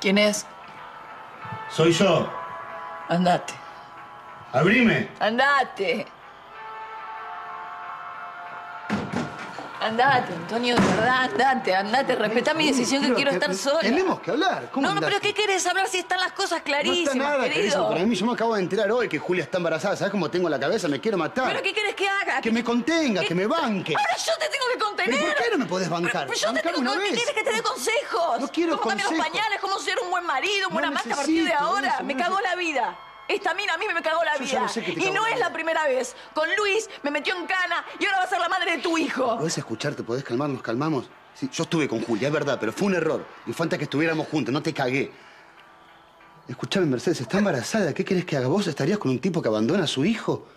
¿Quién es? Soy yo. Andate. Abrime. Andate. Andate, Antonio, de verdad, andate, andate. Respetá mi decisión que quiero estar sola. Tenemos que hablar. ¿Cómo No, no, andás? pero ¿qué querés hablar si están las cosas No clarísimas, está nada querido? clarísimo para mí. Yo me acabo de enterar hoy que Julia está embarazada. ¿Sabes cómo tengo la cabeza? Me quiero matar. ¿Pero qué querés que haga? Que me contenga, que me banque. Ahora yo te tengo que contener. ¿Pero por qué no me podés bancar? Pero yo te Bancame tengo una que... ¿Qué vez. quieres que te dé consejos? No quiero ¿Cómo cambiar los consejos. pañales? ¿Cómo ser un buen marido, un buen No amante a partir de necesito ahora? eso, me no cagó neces- la vida. Esta mina a mí me cagó la Yo ya vida. sé que te y cagó no la es vida. la primera vez. Con Luis me metió en cana y ahora va a ser la madre de tu hijo. ¿Podés escucharte? ¿Podés calmar? ¿Nos calmamos? Sí, yo estuve con Julia, es verdad, pero fue un error. Y falta que estuviéramos juntos, no te cagué. Escuchame, Mercedes, está embarazada. ¿Qué querés que haga? ¿Vos estarías con un tipo que abandona a su hijo?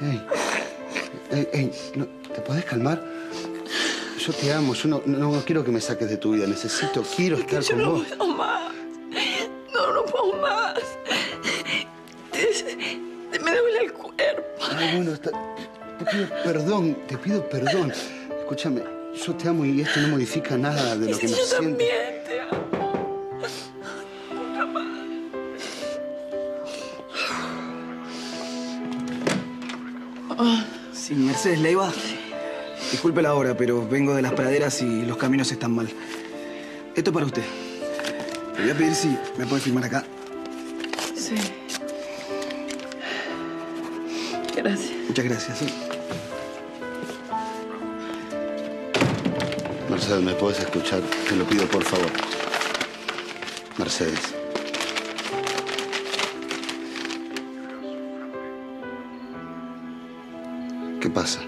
Ey, ey, ey, no, ¿te podés calmar? Yo te amo, yo no, no, no quiero que me saques de tu vida. Necesito, quiero estar Yo con no vos. puedo más. No, no puedo más. Ay, bueno, está- te pido perdón, te pido perdón. Escúchame, yo te amo y esto no modifica nada de lo que me yo siento. también te amo. Sí, Mercedes Leiva. Disculpe la hora, pero vengo de las praderas y los caminos están mal. Esto es para usted. Le voy a pedir si me puede filmar acá. Sí. Gracias. Muchas gracias. Mercedes, ¿me puedes escuchar? Te lo pido, por favor. Mercedes. ¿Qué pasa?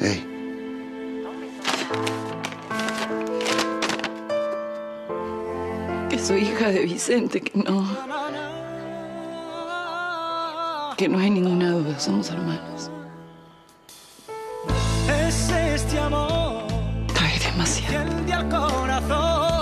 Ey, Que soy hija de Vicente, que no. Que no hay ninguna duda, somos hermanos. Es este amor Ay, demasiado. al corazón.